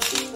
Bye.